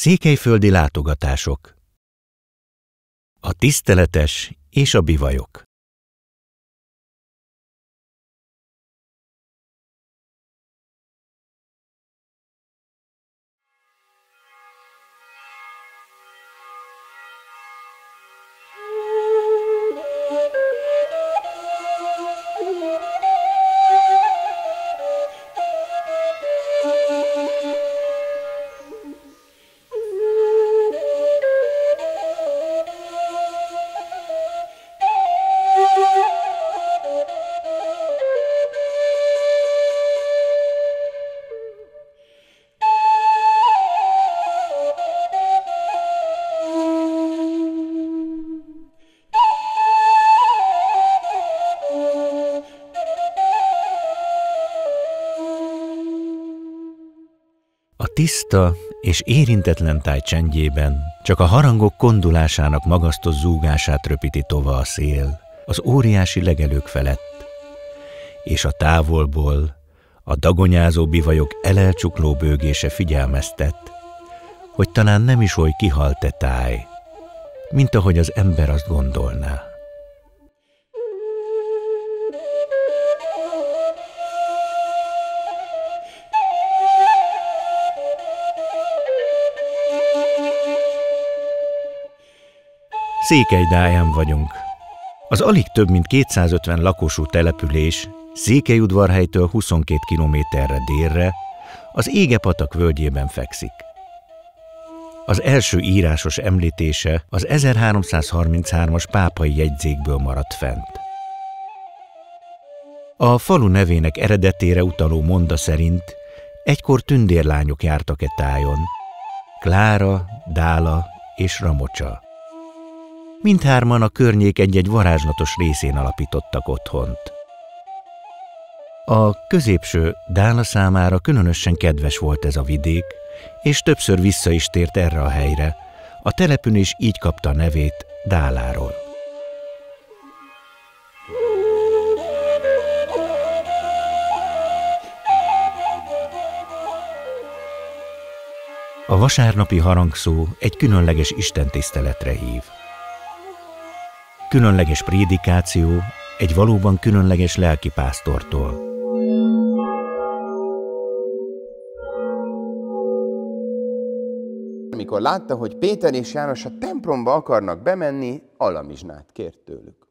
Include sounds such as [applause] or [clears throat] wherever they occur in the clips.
Székelyföldi látogatások. A tiszteletes és a bivajok tiszta és érintetlen táj csendjében csak a harangok kondulásának magasztos zúgását röpíti tova a szél az óriási legelők felett, és a távolból a dagonyázó bivajok elelcsukló bőgése figyelmeztet, hogy talán nem is oly kihalt-e táj, mint ahogy az ember azt gondolná. Székelydáján vagyunk. Az alig több mint 250 lakosú település Székelyudvarhelytől 22 kilométerre délre az Égepatak völgyében fekszik. Az első írásos említése az 1333-as pápai jegyzékből maradt fent. A falu nevének eredetére utaló monda szerint egykor tündérlányok jártak e tájon, Klára, Dála és Ramocsa. Mindhárman a környék egy-egy varázslatos részén alapítottak otthont. A középső Dála számára különösen kedves volt ez a vidék, és többször vissza is tért erre a helyre. A telepün is így kapta a nevét Dáláról. A vasárnapi harangszó egy különleges istentiszteletre hív különleges prédikáció egy valóban különleges lelkipásztortól. Amikor látta, hogy Péter és János a templomba akarnak bemenni, alamizsnát kért tőlük.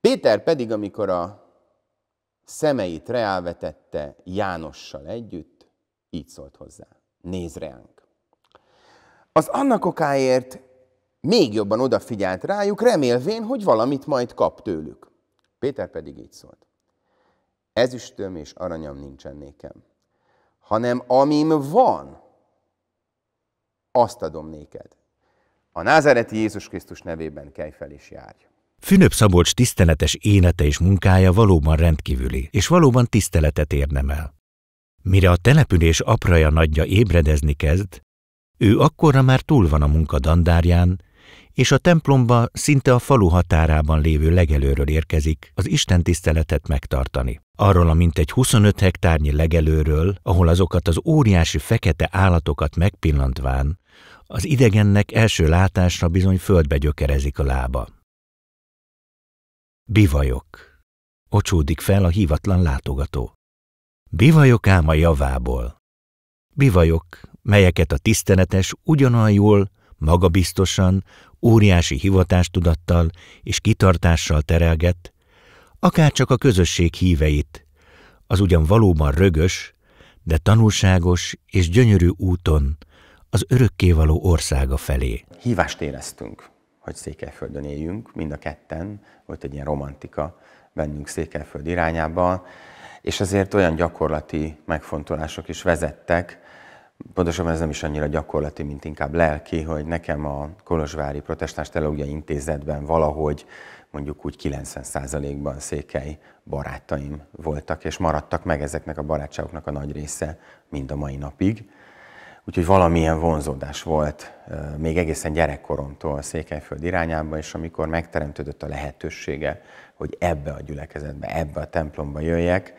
Péter pedig, amikor a szemeit reálvetette Jánossal együtt, így szólt hozzá. Nézd reánk. Az annak okáért még jobban odafigyelt rájuk, remélvén, hogy valamit majd kap tőlük. Péter pedig így szólt. Ezüstöm és aranyam nincsen nékem, hanem amim van, azt adom néked. A názereti Jézus Krisztus nevében kelj fel és járj. Fünöp Szabolcs tiszteletes élete és munkája valóban rendkívüli, és valóban tiszteletet érdemel. Mire a település apraja nagyja ébredezni kezd, ő akkorra már túl van a munka dandárján, és a templomba szinte a falu határában lévő legelőről érkezik az Isten tiszteletet megtartani. Arról a mintegy 25 hektárnyi legelőről, ahol azokat az óriási fekete állatokat megpillantván, az idegennek első látásra bizony földbe gyökerezik a lába. Bivajok. Ocsódik fel a hívatlan látogató. Bivajok ám a javából. Bivajok, melyeket a tiszteletes ugyanolyan jól, magabiztosan, óriási hivatástudattal és kitartással terelget, akár csak a közösség híveit, az ugyan valóban rögös, de tanulságos és gyönyörű úton az örökkévaló országa felé. Hívást éreztünk, hogy Székelyföldön éljünk, mind a ketten, volt egy ilyen romantika bennünk Székelyföld irányába, és azért olyan gyakorlati megfontolások is vezettek, pontosabban ez nem is annyira gyakorlati, mint inkább lelki, hogy nekem a Kolozsvári Protestáns Teológiai Intézetben valahogy mondjuk úgy 90%-ban székely barátaim voltak, és maradtak meg ezeknek a barátságoknak a nagy része mind a mai napig. Úgyhogy valamilyen vonzódás volt még egészen gyerekkoromtól Székelyföld irányába, és amikor megteremtődött a lehetősége, hogy ebbe a gyülekezetbe, ebbe a templomba jöjjek,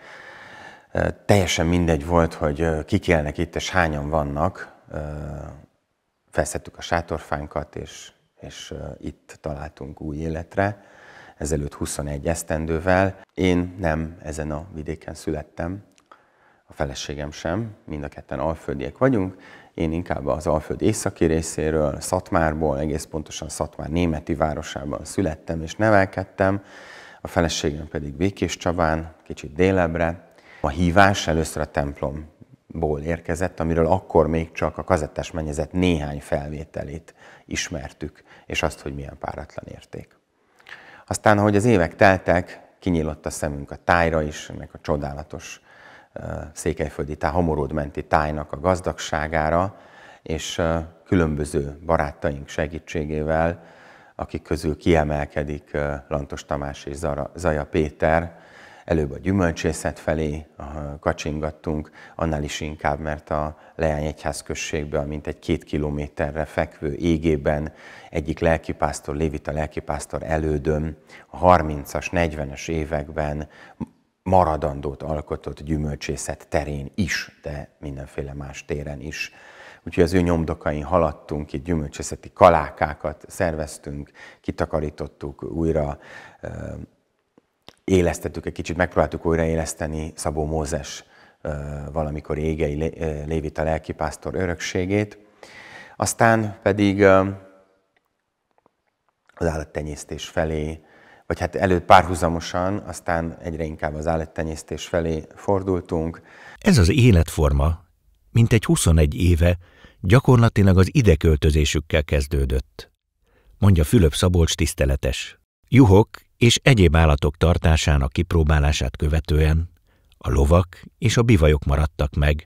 Teljesen mindegy volt, hogy kik élnek itt, és hányan vannak. Felszettük a sátorfánkat, és, és itt találtunk új életre, ezelőtt 21 esztendővel. Én nem ezen a vidéken születtem, a feleségem sem, mind a ketten alföldiek vagyunk. Én inkább az Alföld északi részéről, Szatmárból, egész pontosan Szatmár németi városában születtem és nevelkedtem, a feleségem pedig Békés Csabán, kicsit délebbre. A hívás először a templomból érkezett, amiről akkor még csak a kazettás mennyezet néhány felvételét ismertük, és azt, hogy milyen páratlan érték. Aztán, ahogy az évek teltek, kinyílott a szemünk a tájra is, ennek a csodálatos székelyföldi táj, menti tájnak a gazdagságára, és különböző barátaink segítségével, akik közül kiemelkedik Lantos Tamás és Zaja Péter, előbb a gyümölcsészet felé kacsingattunk, annál is inkább, mert a Leány Egyház községben, mint egy két kilométerre fekvő égében egyik lelkipásztor, Lévita lelkipásztor elődöm a 30-as, 40-es években maradandót alkotott gyümölcsészet terén is, de mindenféle más téren is. Úgyhogy az ő nyomdokain haladtunk, itt gyümölcsészeti kalákákat szerveztünk, kitakarítottuk újra, élesztettük egy kicsit, megpróbáltuk újraéleszteni Szabó Mózes valamikor égei Lévita lelkipásztor örökségét. Aztán pedig az állattenyésztés felé vagy hát előtt párhuzamosan, aztán egyre inkább az állattenyésztés felé fordultunk. Ez az életforma, mint egy 21 éve, gyakorlatilag az ideköltözésükkel kezdődött, mondja Fülöp Szabolcs tiszteletes. Juhok és egyéb állatok tartásának kipróbálását követően a lovak és a bivajok maradtak meg,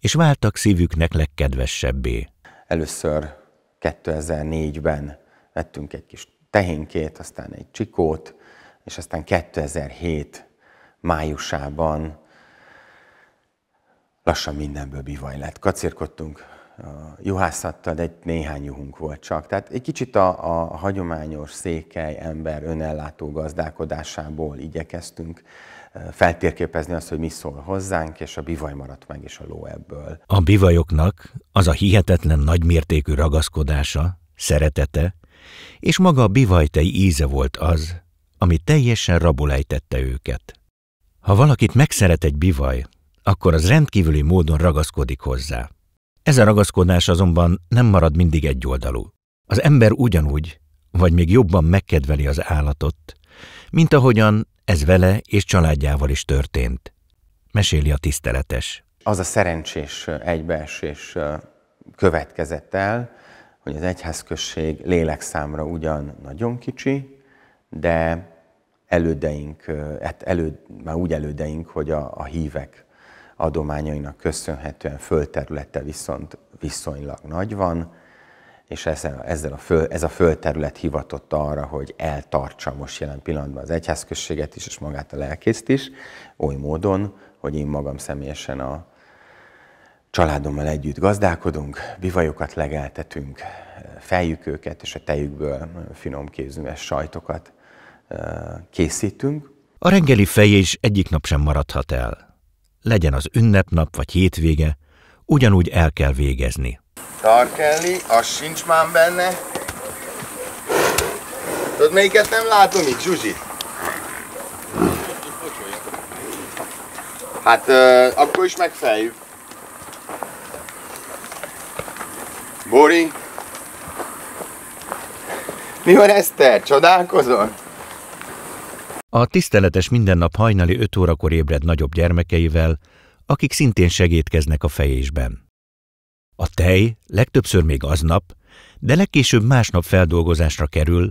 és váltak szívüknek legkedvesebbé. Először 2004-ben vettünk egy kis tehénkét, aztán egy csikót, és aztán 2007 májusában lassan mindenből bivaj lett. Kacérkodtunk juhászattal, de egy néhány juhunk volt csak. Tehát egy kicsit a, a hagyományos székely ember önellátó gazdálkodásából igyekeztünk feltérképezni azt, hogy mi szól hozzánk, és a bivaj maradt meg, és a ló ebből. A bivajoknak az a hihetetlen nagymértékű ragaszkodása, szeretete, és maga a bivajtei íze volt az, ami teljesen rabolejtette őket. Ha valakit megszeret egy bivaj, akkor az rendkívüli módon ragaszkodik hozzá. Ez a ragaszkodás azonban nem marad mindig egyoldalú. Az ember ugyanúgy, vagy még jobban megkedveli az állatot, mint ahogyan ez vele és családjával is történt. Meséli a tiszteletes. Az a szerencsés egybeesés következett el, hogy az egyházközség lélekszámra ugyan nagyon kicsi, de elődeink, hát elő, már úgy elődeink, hogy a, a hívek adományainak köszönhetően földterülete viszont viszonylag nagy van, és ezzel, ezzel a föl, ez a földterület hivatott arra, hogy eltartsa most jelen pillanatban az egyházközséget is, és magát a lelkészt is, oly módon, hogy én magam személyesen a, családommal együtt gazdálkodunk, bivajokat legeltetünk, fejjük őket, és a tejükből finom kézműves sajtokat készítünk. A reggeli fejés egyik nap sem maradhat el. Legyen az ünnepnap vagy hétvége, ugyanúgy el kell végezni. Tarkelli, az sincs már benne. Tudod, melyiket nem látom itt, Zsuzsi? Hát uh, akkor is megfejjük. Bori? Mi van Eszter? Csodálkozol? A tiszteletes mindennap hajnali öt órakor ébred nagyobb gyermekeivel, akik szintén segítkeznek a fejésben. A tej legtöbbször még aznap, de legkésőbb másnap feldolgozásra kerül,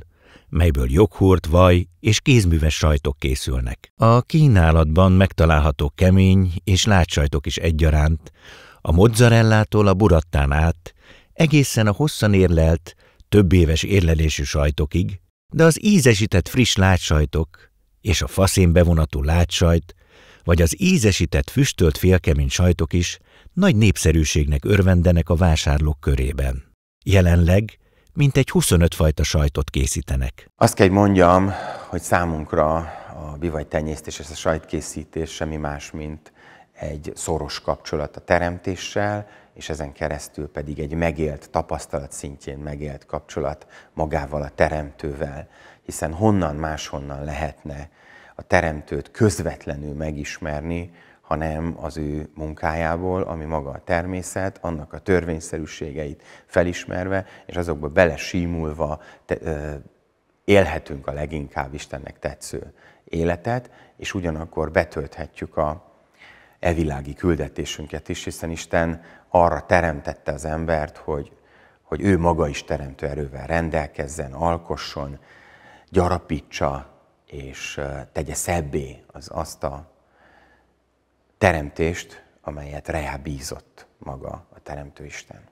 melyből joghurt, vaj és kézműves sajtok készülnek. A kínálatban megtalálható kemény és látsajtok is egyaránt, a mozzarellától a burattán át, egészen a hosszan érlelt, több éves érlelésű sajtokig, de az ízesített friss látsajtok és a faszén bevonatú látsajt, vagy az ízesített füstölt félkemény sajtok is nagy népszerűségnek örvendenek a vásárlók körében. Jelenleg mintegy 25 fajta sajtot készítenek. Azt kell, mondjam, hogy számunkra a bivaj tenyésztés és a sajtkészítés semmi más, mint egy szoros kapcsolat a teremtéssel és ezen keresztül pedig egy megélt tapasztalat szintjén megélt kapcsolat magával a teremtővel, hiszen honnan máshonnan lehetne a teremtőt közvetlenül megismerni, hanem az ő munkájából, ami maga a természet, annak a törvényszerűségeit felismerve, és azokba belesímulva élhetünk a leginkább Istennek tetsző életet, és ugyanakkor betölthetjük a evilági küldetésünket is, hiszen Isten arra teremtette az embert, hogy, hogy ő maga is teremtő erővel rendelkezzen, alkosson, gyarapítsa, és tegye szebbé az azt a teremtést, amelyet reá bízott maga a Teremtő Isten.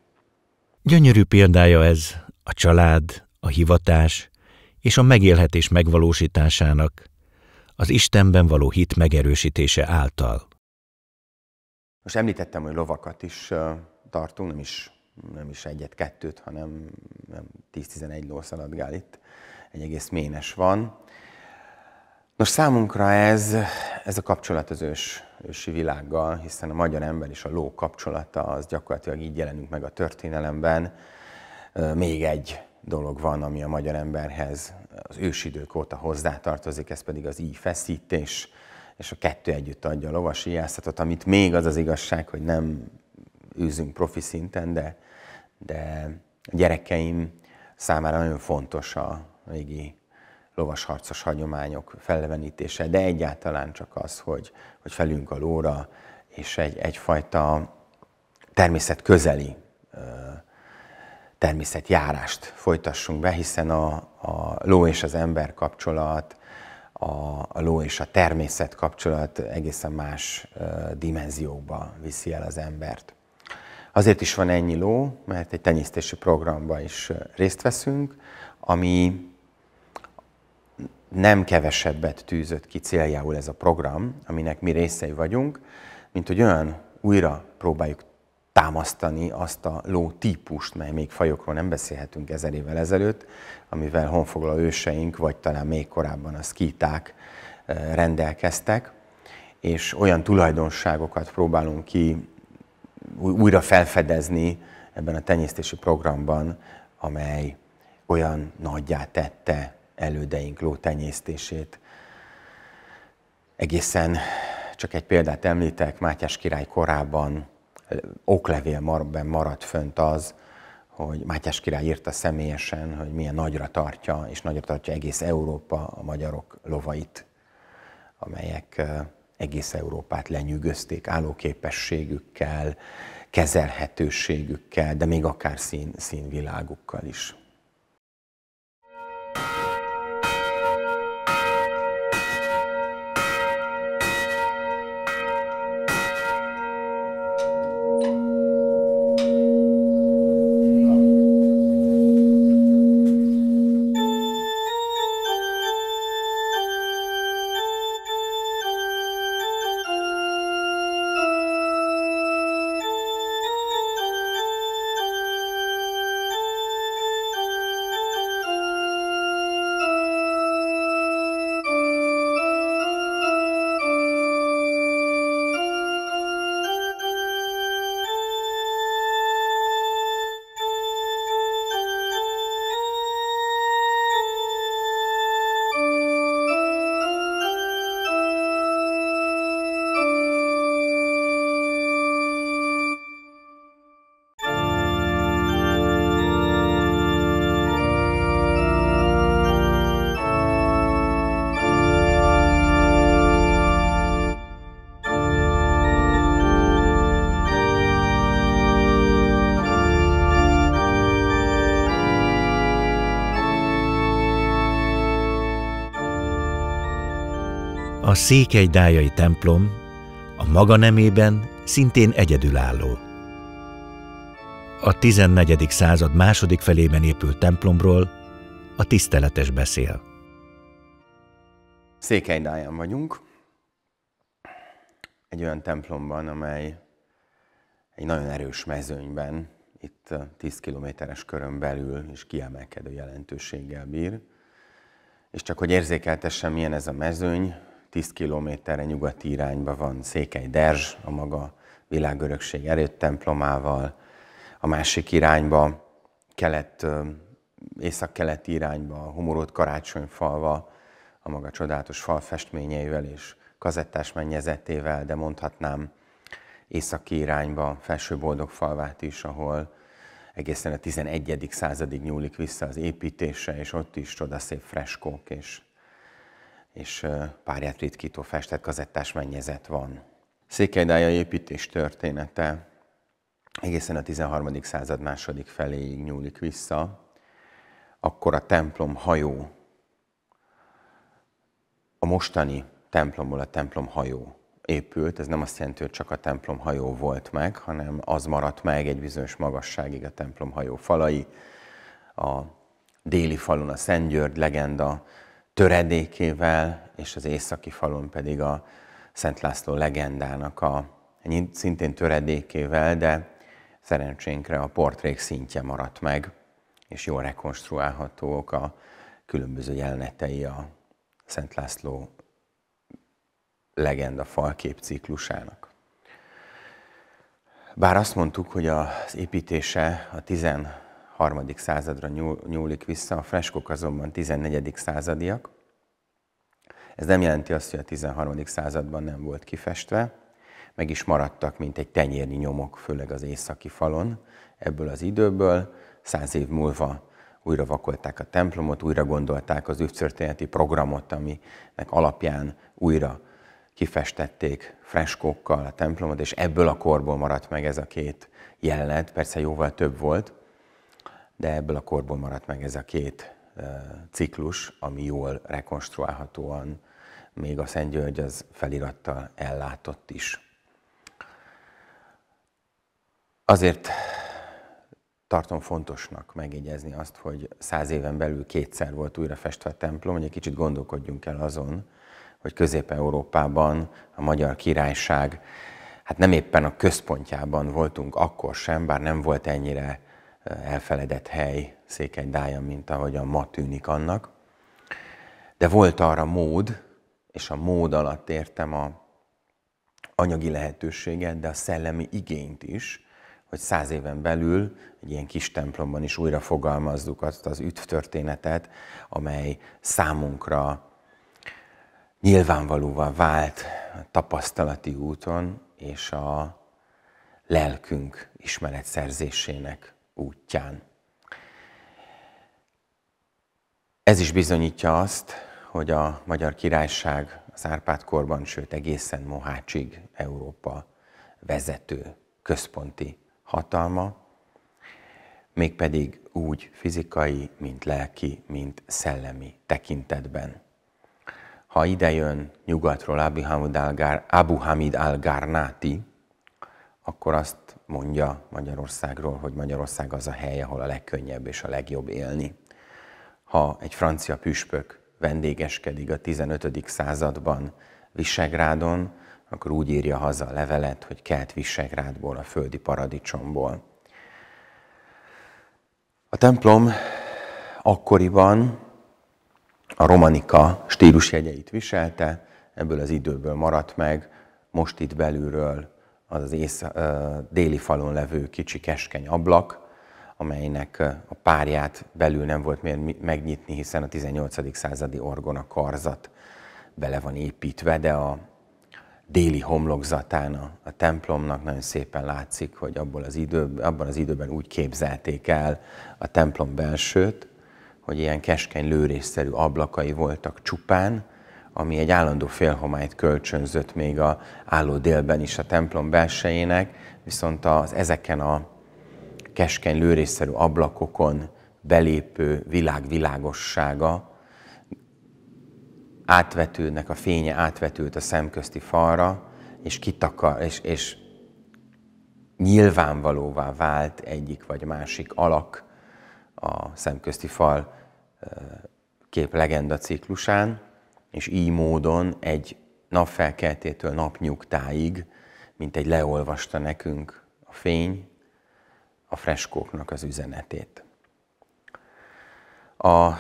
Gyönyörű példája ez a család, a hivatás és a megélhetés megvalósításának, az Istenben való hit megerősítése által. Most említettem, hogy lovakat is tartunk, nem is, nem is egyet-kettőt, hanem 10-11 ló szaladgál itt. Egy egész ménes van. Nos, számunkra ez, ez a kapcsolat az ős, ősi világgal, hiszen a magyar ember és a ló kapcsolata az gyakorlatilag így jelenünk meg a történelemben. Még egy dolog van, ami a magyar emberhez az ősidők óta hozzátartozik, ez pedig az így feszítés, és a kettő együtt adja a lovasi jászatot, amit még az az igazság, hogy nem űzünk profi szinten, de, de a gyerekeim számára nagyon fontos a régi lovasharcos hagyományok fellevenítése, de egyáltalán csak az, hogy, hogy felünk a lóra, és egy, egyfajta természet közeli természetjárást folytassunk be, hiszen a, a ló és az ember kapcsolat, a, a ló és a természet kapcsolat egészen más dimenziókba viszi el az embert. Azért is van ennyi ló, mert egy tenyésztési programba is részt veszünk, ami nem kevesebbet tűzött ki céljául ez a program, aminek mi részei vagyunk, mint hogy olyan újra próbáljuk támasztani azt a ló típust, mely még fajokról nem beszélhetünk ezer évvel ezelőtt, amivel honfoglaló őseink, vagy talán még korábban a szkíták eh, rendelkeztek, és olyan tulajdonságokat próbálunk ki újra felfedezni ebben a tenyésztési programban, amely olyan nagyjá tette elődeink lótenyésztését. Egészen csak egy példát említek, Mátyás király korában oklevélben maradt fönt az, hogy Mátyás király írta személyesen, hogy milyen nagyra tartja, és nagyra tartja egész Európa a magyarok lovait, amelyek egész Európát lenyűgözték állóképességükkel, kezelhetőségükkel, de még akár szín, színvilágukkal is. A székelydájai templom a maga nemében szintén egyedülálló. A 14. század második felében épült templomról a tiszteletes beszél. Székelydáján vagyunk, egy olyan templomban, amely egy nagyon erős mezőnyben, itt 10 kilométeres körön belül is kiemelkedő jelentőséggel bír. És csak hogy érzékeltessem, milyen ez a mezőny, 10 kilométerre nyugati irányba van Székely Derzs, a maga világörökség erőtemplomával, a másik irányba, kelet, észak-keleti irányba, a Humorút karácsonyfalva, a maga csodálatos falfestményeivel és kazettás mennyezetével, de mondhatnám északi irányba, felső boldog falvát is, ahol egészen a 11. századig nyúlik vissza az építése, és ott is csodaszép freskók és, és párját ritkító festett kazettás mennyezet van. Székelydája építés története egészen a 13. század második feléig nyúlik vissza, akkor a templom hajó, a mostani templomból a templom hajó épült, ez nem azt jelenti, hogy csak a templom hajó volt meg, hanem az maradt meg egy bizonyos magasságig a templom hajó falai. A déli falon a Szent György legenda töredékével, és az északi falon pedig a Szent László legendának a szintén töredékével, de szerencsénkre a portrék szintje maradt meg, és jól rekonstruálhatók a különböző jelenetei a Szent László legenda falkép ciklusának. Bár azt mondtuk, hogy az építése a 13. századra nyúlik vissza, a freskok azonban 14. századiak. Ez nem jelenti azt, hogy a 13. században nem volt kifestve, meg is maradtak, mint egy tenyérnyi nyomok, főleg az északi falon ebből az időből. Száz év múlva újra vakolták a templomot, újra gondolták az ügytörténeti programot, aminek alapján újra kifestették freskókkal a templomot, és ebből a korból maradt meg ez a két jelenet, persze jóval több volt, de ebből a korból maradt meg ez a két ciklus, ami jól rekonstruálhatóan még a Szent György az felirattal ellátott is. Azért tartom fontosnak megjegyezni azt, hogy száz éven belül kétszer volt újra festve a templom, hogy egy kicsit gondolkodjunk el azon, hogy Közép-Európában a magyar királyság, hát nem éppen a központjában voltunk akkor sem, bár nem volt ennyire elfeledett hely Székely-Dája, mint ahogyan ma tűnik annak. De volt arra mód, és a mód alatt értem a anyagi lehetőséget, de a szellemi igényt is, hogy száz éven belül egy ilyen kis templomban is újra fogalmazzuk azt az üdvtörténetet, amely számunkra nyilvánvalóvá vált tapasztalati úton és a lelkünk ismeretszerzésének útján. Ez is bizonyítja azt, hogy a Magyar Királyság az Árpád-korban, sőt egészen Mohácsig Európa vezető központi hatalma, mégpedig úgy fizikai, mint lelki, mint szellemi tekintetben. Ha idejön nyugatról Abu Hamid al-Garnati, akkor azt mondja Magyarországról, hogy Magyarország az a hely, ahol a legkönnyebb és a legjobb élni. Ha egy francia püspök vendégeskedik a 15. században Visegrádon, akkor úgy írja haza a levelet, hogy kelt Visegrádból, a földi paradicsomból. A templom akkoriban a romanika stílusjegyeit viselte, ebből az időből maradt meg, most itt belülről az az ész, déli falon levő kicsi keskeny ablak, amelynek a párját belül nem volt miért megnyitni, hiszen a 18. századi orgona karzat bele van építve, de a déli homlokzatán a, a templomnak nagyon szépen látszik, hogy abból az időben, abban az időben úgy képzelték el a templom belsőt, hogy ilyen keskeny lőrésszerű ablakai voltak csupán, ami egy állandó félhomályt kölcsönzött még a álló délben is a templom belsejének, viszont az ezeken a keskeny lőrésszerű ablakokon belépő világ világossága átvetődnek, a fénye átvetült a szemközti falra, és kitakar, és, és nyilvánvalóvá vált egyik vagy másik alak a szemközti fal kép legenda ciklusán, és így módon egy napfelkeltétől napnyugtáig, mint egy leolvasta nekünk a fény, a freskóknak az üzenetét. A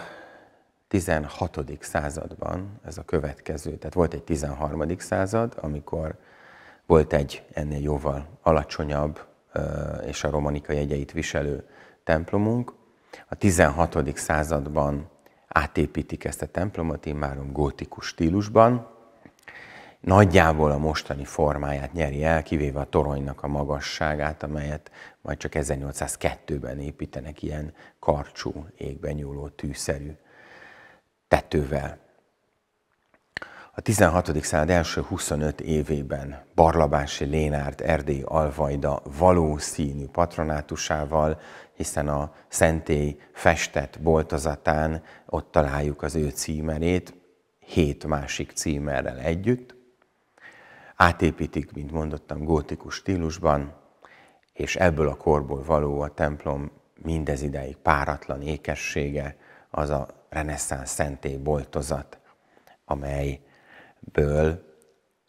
16. században ez a következő, tehát volt egy 13. század, amikor Volt egy ennél jóval alacsonyabb és a romanika jegyeit viselő templomunk. A 16. században átépítik ezt a templomot immáron gótikus stílusban. Nagyjából a mostani formáját nyeri el, kivéve a toronynak a magasságát, amelyet majd csak 1802-ben építenek ilyen karcsú, égben nyúló tűszerű tetővel. A 16. század első 25 évében Barlabási Lénárt Erdély Alvajda valószínű patronátusával, hiszen a szentély festett boltozatán ott találjuk az ő címerét, hét másik címerrel együtt. Átépítik, mint mondottam, gótikus stílusban, és ebből a korból való a templom mindez ideig páratlan ékessége, az a reneszánsz szentély boltozat, amely ből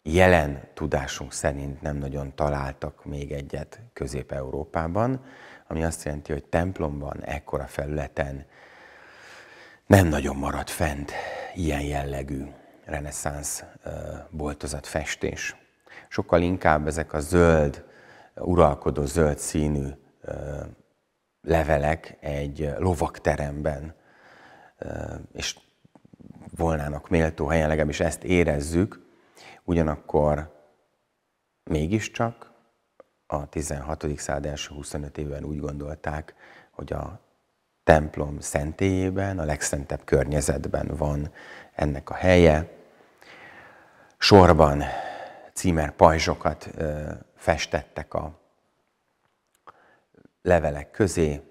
jelen tudásunk szerint nem nagyon találtak még egyet Közép-Európában, ami azt jelenti, hogy templomban, ekkora felületen nem nagyon maradt fent ilyen jellegű reneszánsz boltozat festés. Sokkal inkább ezek a zöld, uralkodó zöld színű levelek egy lovakteremben, és volnának méltó helyen, legalábbis ezt érezzük, ugyanakkor mégiscsak a 16. század első 25 évben úgy gondolták, hogy a templom szentélyében, a legszentebb környezetben van ennek a helye. Sorban címer pajzsokat festettek a levelek közé,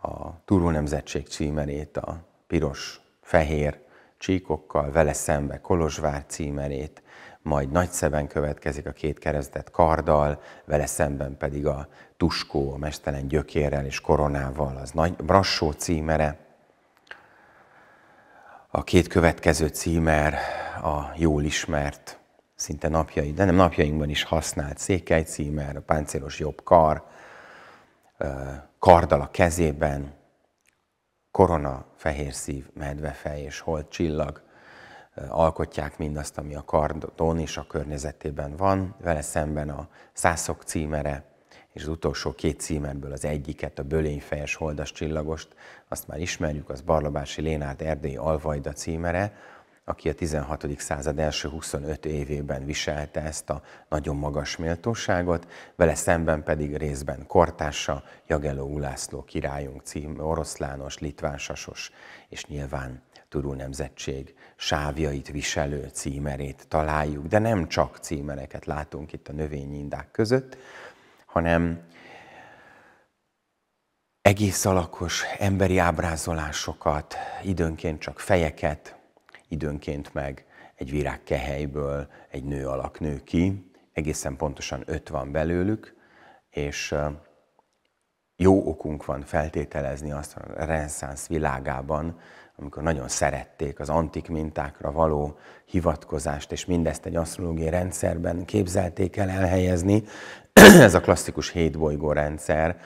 a Turul nemzetség címerét, a piros fehér csíkokkal, vele szembe Kolozsvár címerét, majd Nagyszeben következik a két keresztet karddal, vele szemben pedig a tuskó, a mestelen gyökérrel és koronával, az Nagy Brassó címere. A két következő címer a jól ismert, szinte napjai, de nem napjainkban is használt székely címer, a páncélos jobb kar, karddal a kezében, korona, fehér szív, medvefej és holt csillag. Alkotják mindazt, ami a kardon és a környezetében van. Vele szemben a szászok címere, és az utolsó két címerből az egyiket, a bölényfejes holdas csillagost, azt már ismerjük, az Barlabási Lénárd Erdélyi Alvajda címere, aki a 16. század első 25 évében viselte ezt a nagyon magas méltóságot, vele szemben pedig részben kortársa, Jageló Ulászló királyunk cím, oroszlános, litvánsasos, és nyilván Turul nemzetség sávjait viselő címerét találjuk, de nem csak címereket látunk itt a növényindák között, hanem egész alakos emberi ábrázolásokat, időnként csak fejeket, időnként meg egy virág kehelyből egy nő alak nő ki, egészen pontosan öt van belőlük, és jó okunk van feltételezni azt a reneszánsz világában, amikor nagyon szerették az antik mintákra való hivatkozást, és mindezt egy asztrológiai rendszerben képzelték el elhelyezni. [clears throat] Ez a klasszikus hétbolygó rendszer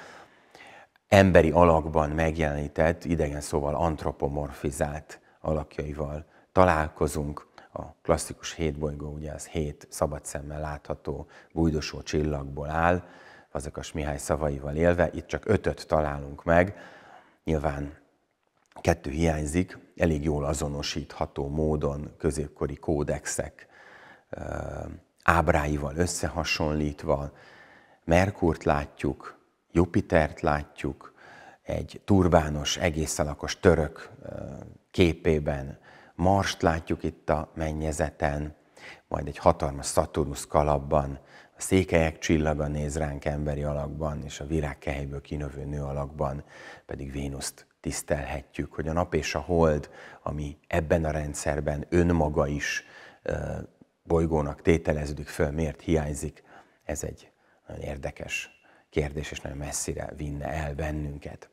emberi alakban megjelenített, idegen szóval antropomorfizált alakjaival találkozunk. A klasszikus hétbolygó, ugye az hét szabad szemmel látható bújdosó csillagból áll, Fazekas Mihály szavaival élve, itt csak ötöt találunk meg. Nyilván kettő hiányzik, elég jól azonosítható módon középkori kódexek ábráival összehasonlítva. Merkurt látjuk, Jupitert látjuk, egy turbános, egész alakos török képében, Marst látjuk itt a mennyezeten, majd egy hatalmas Saturnus kalapban, a székelyek csillaga néz ránk emberi alakban, és a virágkehelyből kinövő nő alakban pedig Vénuszt tisztelhetjük, hogy a nap és a hold, ami ebben a rendszerben önmaga is bolygónak tételeződik föl, miért hiányzik, ez egy nagyon érdekes kérdés, és nagyon messzire vinne el bennünket.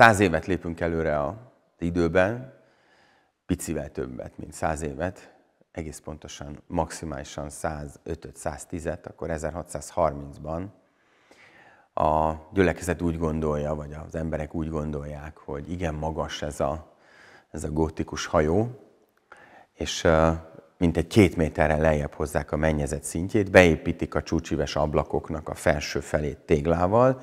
Száz évet lépünk előre az időben, picivel többet, mint száz évet, egész pontosan maximálisan 105-110-et, akkor 1630-ban a gyülekezet úgy gondolja, vagy az emberek úgy gondolják, hogy igen magas ez a, ez a gótikus hajó, és mint egy két méterrel lejjebb hozzák a mennyezet szintjét, beépítik a csúcsives ablakoknak a felső felét téglával,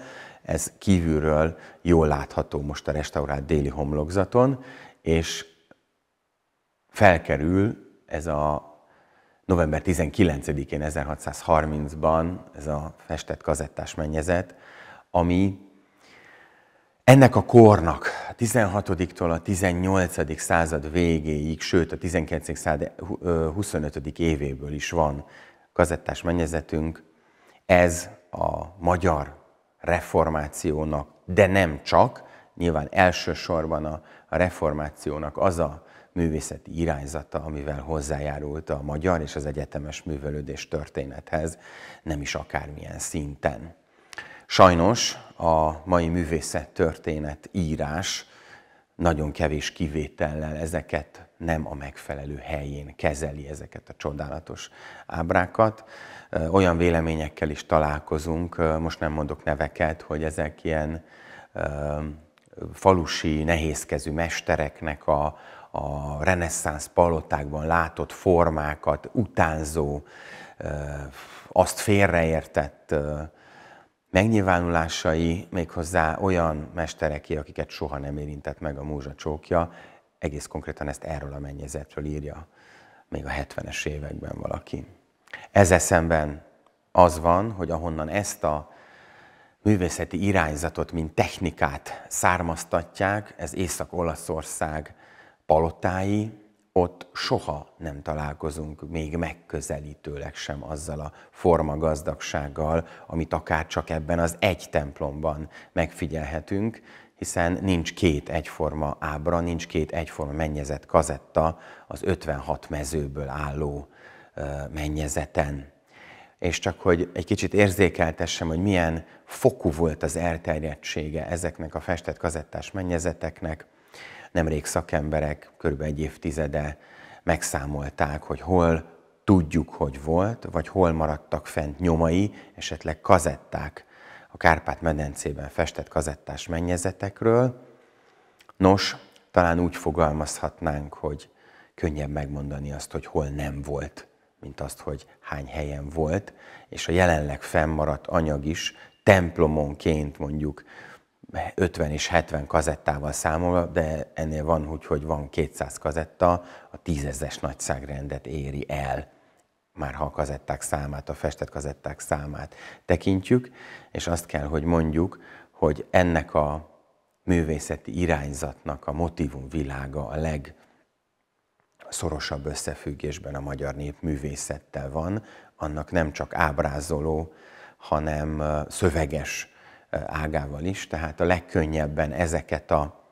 ez kívülről jól látható most a restaurált déli homlokzaton, és felkerül ez a november 19-én 1630-ban ez a festett kazettás mennyezet, ami ennek a kornak a 16-tól a 18. század végéig, sőt a 19. század 25. évéből is van kazettás mennyezetünk, ez a magyar reformációnak, de nem csak, nyilván elsősorban a, reformációnak az a művészeti irányzata, amivel hozzájárult a magyar és az egyetemes művelődés történethez, nem is akármilyen szinten. Sajnos a mai művészet történet írás nagyon kevés kivétellel ezeket nem a megfelelő helyén kezeli ezeket a csodálatos ábrákat. Olyan véleményekkel is találkozunk, most nem mondok neveket, hogy ezek ilyen falusi, nehézkezű mestereknek a, a reneszánsz palotákban látott formákat utánzó, azt félreértett megnyilvánulásai, méghozzá olyan mestereké, akiket soha nem érintett meg a múzsa csókja, egész konkrétan ezt erről a mennyezetről írja még a 70-es években valaki. Ezzel szemben az van, hogy ahonnan ezt a művészeti irányzatot, mint technikát származtatják, ez Észak-Olaszország palotái, ott soha nem találkozunk még megközelítőleg sem azzal a formagazdagsággal, amit akár csak ebben az egy templomban megfigyelhetünk, hiszen nincs két egyforma ábra, nincs két egyforma mennyezet kazetta az 56 mezőből álló mennyezeten. És csak hogy egy kicsit érzékeltessem, hogy milyen fokú volt az elterjedtsége ezeknek a festett kazettás mennyezeteknek, nemrég szakemberek, kb. egy évtizede megszámolták, hogy hol tudjuk, hogy volt, vagy hol maradtak fent nyomai, esetleg kazetták a Kárpát-medencében festett kazettás mennyezetekről. Nos, talán úgy fogalmazhatnánk, hogy könnyebb megmondani azt, hogy hol nem volt, mint azt, hogy hány helyen volt, és a jelenleg fennmaradt anyag is templomonként mondjuk 50 és 70 kazettával számolva, de ennél van úgy, hogy van 200 kazetta, a tízezes nagyságrendet éri el, már ha a kazetták számát, a festett kazetták számát tekintjük, és azt kell, hogy mondjuk, hogy ennek a művészeti irányzatnak a motivum világa a legszorosabb összefüggésben a magyar nép művészettel van, annak nem csak ábrázoló, hanem szöveges ágával is, tehát a legkönnyebben ezeket a,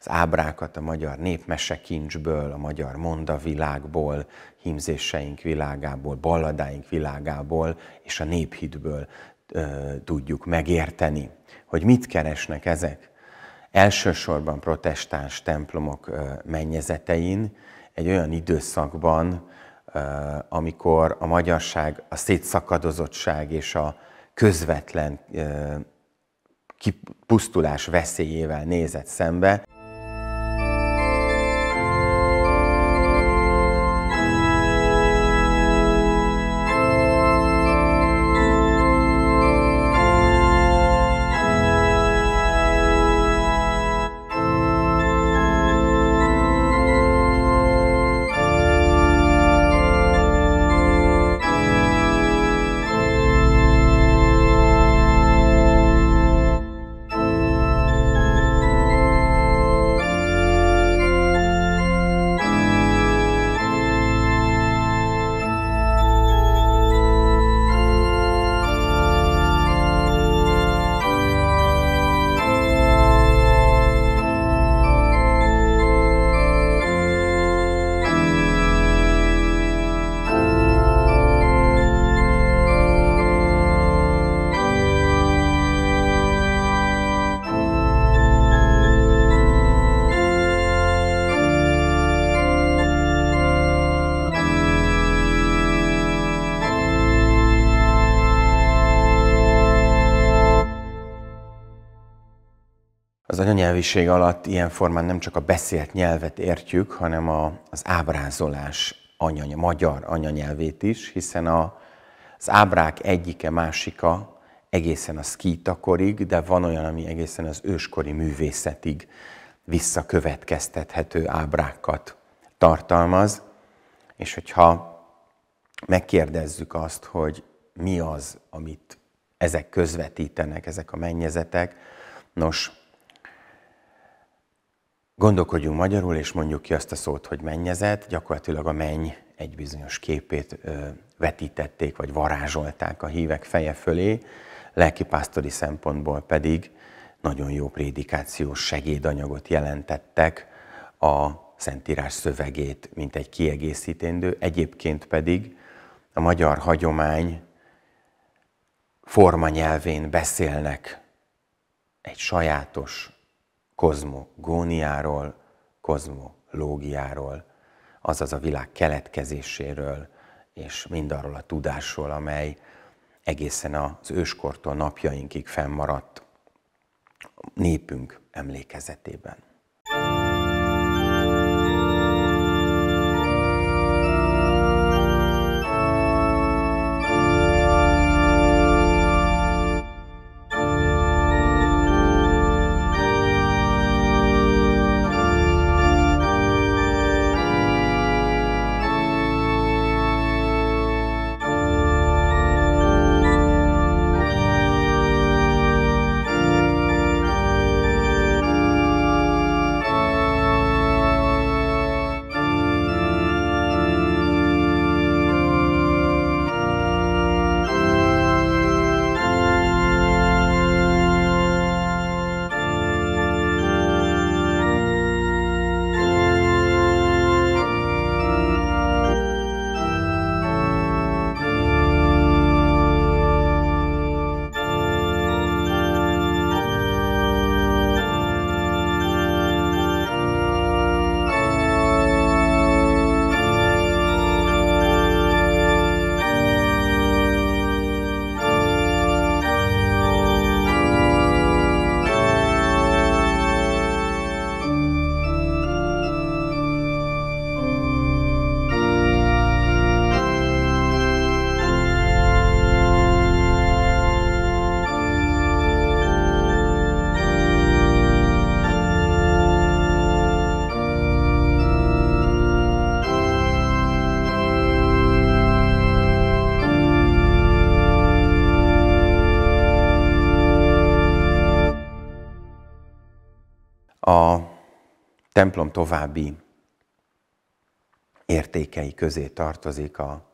az ábrákat a magyar népmesekincsből, a magyar mondavilágból, hímzéseink világából, balladáink világából és a néphitből ö, tudjuk megérteni, hogy mit keresnek ezek. Elsősorban protestáns templomok mennyezetein, egy olyan időszakban, amikor a magyarság, a szétszakadozottság és a közvetlen kipusztulás veszélyével nézett szembe. Anyanyelviség alatt ilyen formán nem csak a beszélt nyelvet értjük, hanem a, az ábrázolás anyanya, magyar anyanyelvét is, hiszen a, az ábrák egyike, másika egészen a szkítakorig, de van olyan, ami egészen az őskori művészetig visszakövetkeztethető ábrákat tartalmaz. És hogyha megkérdezzük azt, hogy mi az, amit ezek közvetítenek, ezek a mennyezetek, nos, gondolkodjunk magyarul, és mondjuk ki azt a szót, hogy mennyezet, gyakorlatilag a menny egy bizonyos képét vetítették, vagy varázsolták a hívek feje fölé, lelkipásztori szempontból pedig nagyon jó prédikációs segédanyagot jelentettek a Szentírás szövegét, mint egy kiegészítendő, egyébként pedig a magyar hagyomány formanyelvén beszélnek egy sajátos kozmogóniáról, kozmológiáról, azaz a világ keletkezéséről, és mindarról a tudásról, amely egészen az őskortól napjainkig fennmaradt népünk emlékezetében. Templom további értékei közé tartozik a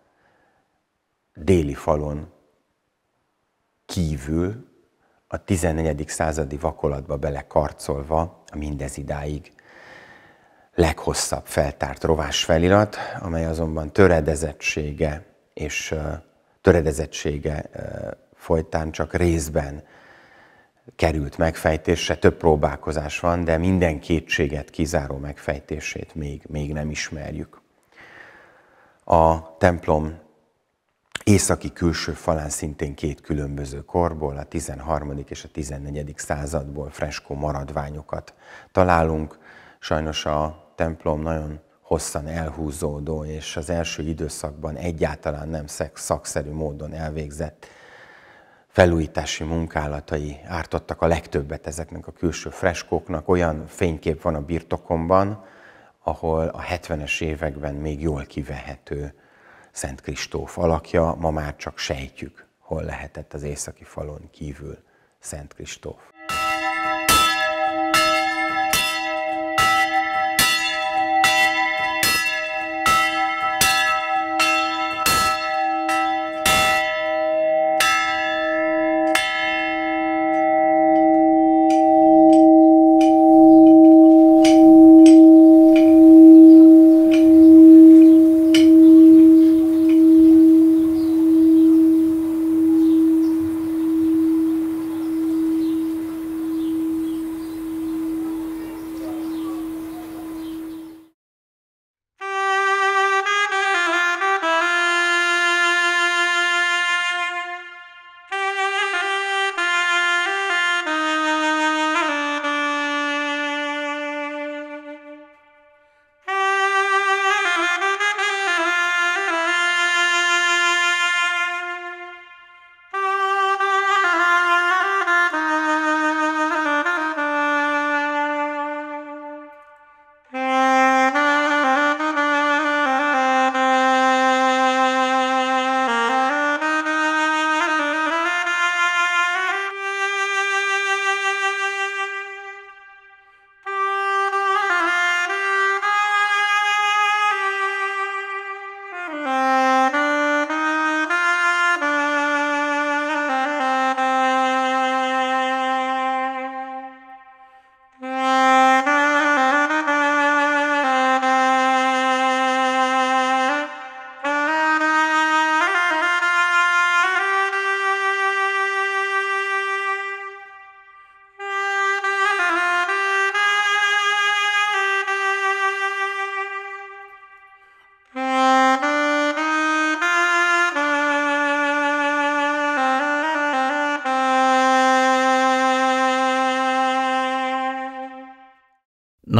déli falon kívül, a 14. századi vakolatba belekarcolva a mindez idáig leghosszabb feltárt rovás felirat, amely azonban töredezettsége és töredezettsége folytán csak részben került megfejtésre, több próbálkozás van, de minden kétséget kizáró megfejtését még, még nem ismerjük. A templom északi külső falán szintén két különböző korból, a 13. és a 14. századból freskó maradványokat találunk. Sajnos a templom nagyon hosszan elhúzódó, és az első időszakban egyáltalán nem szakszerű módon elvégzett felújítási munkálatai ártottak a legtöbbet ezeknek a külső freskóknak. Olyan fénykép van a birtokomban, ahol a 70-es években még jól kivehető Szent Kristóf alakja, ma már csak sejtjük, hol lehetett az északi falon kívül Szent Kristóf.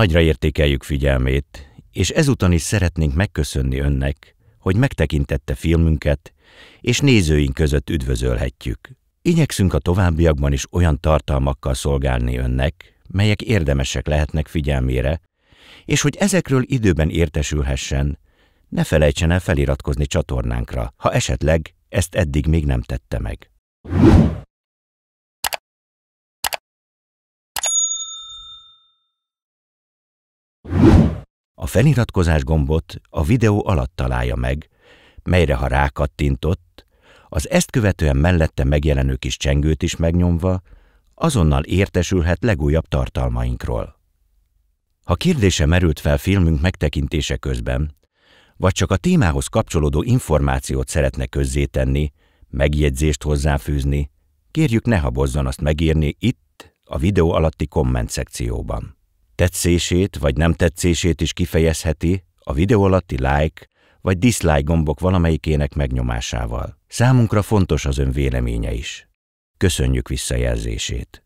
Nagyra értékeljük figyelmét, és ezúton is szeretnénk megköszönni önnek, hogy megtekintette filmünket, és nézőink között üdvözölhetjük. Igyekszünk a továbbiakban is olyan tartalmakkal szolgálni önnek, melyek érdemesek lehetnek figyelmére, és hogy ezekről időben értesülhessen, ne felejtsen el feliratkozni csatornánkra, ha esetleg ezt eddig még nem tette meg. A feliratkozás gombot a videó alatt találja meg, melyre ha rákattintott, az ezt követően mellette megjelenő kis csengőt is megnyomva, azonnal értesülhet legújabb tartalmainkról. Ha kérdése merült fel filmünk megtekintése közben, vagy csak a témához kapcsolódó információt szeretne közzétenni, megjegyzést hozzáfűzni, kérjük ne habozzon azt megírni itt, a videó alatti komment szekcióban. Tetszését vagy nem tetszését is kifejezheti a videó alatti like vagy dislike gombok valamelyikének megnyomásával. Számunkra fontos az ön véleménye is. Köszönjük visszajelzését!